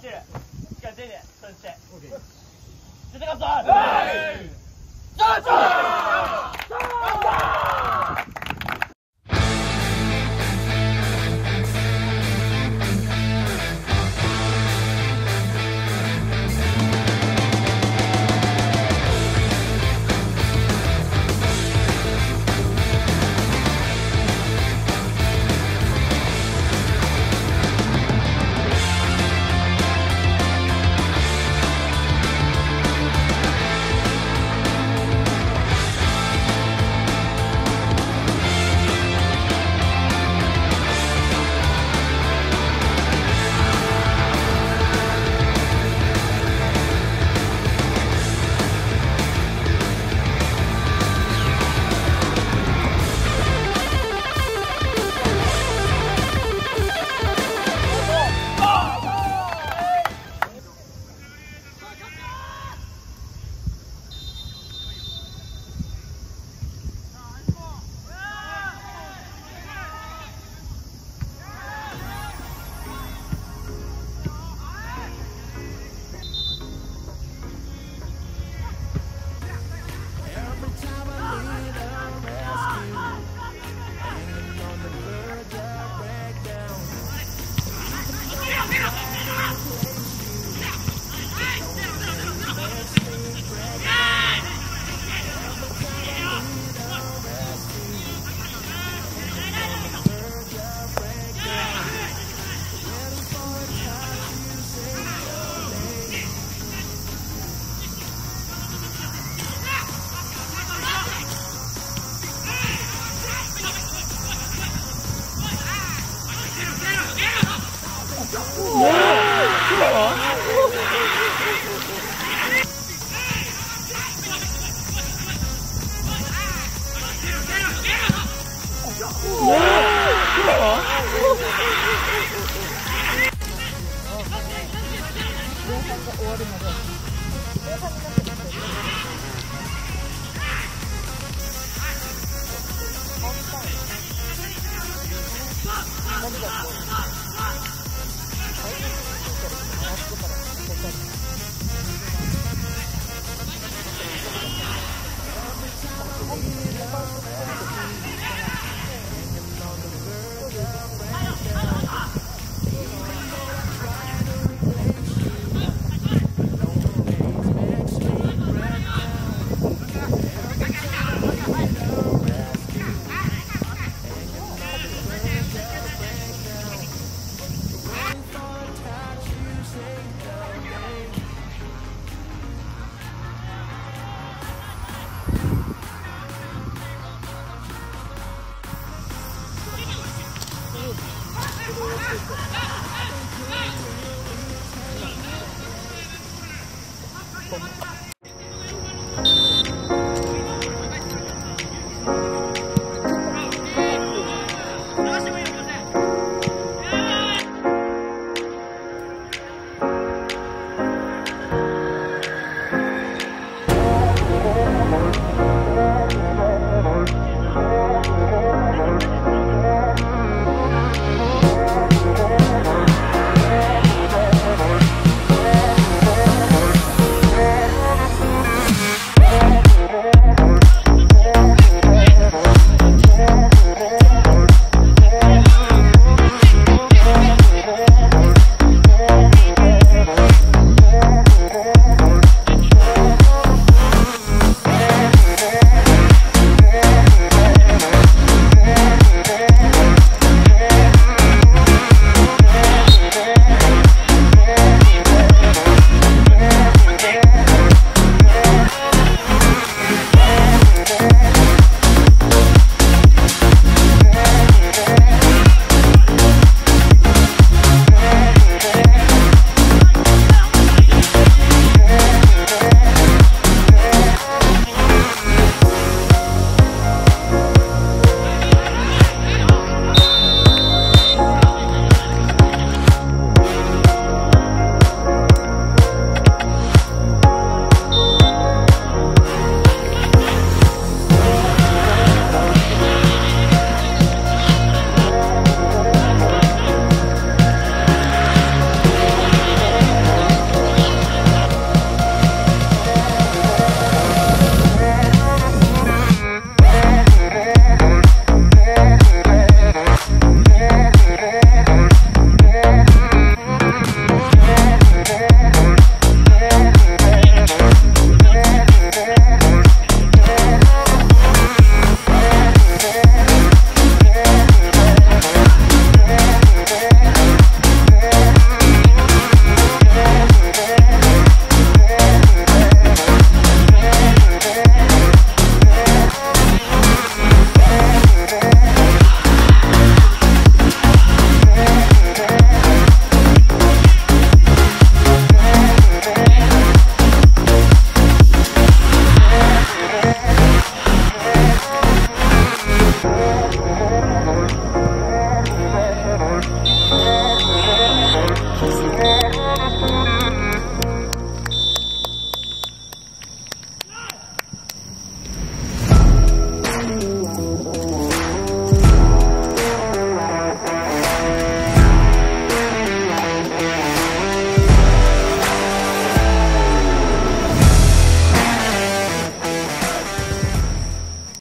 走る。しっかり出てそして。出てピーハー!終わるまで。恐龙。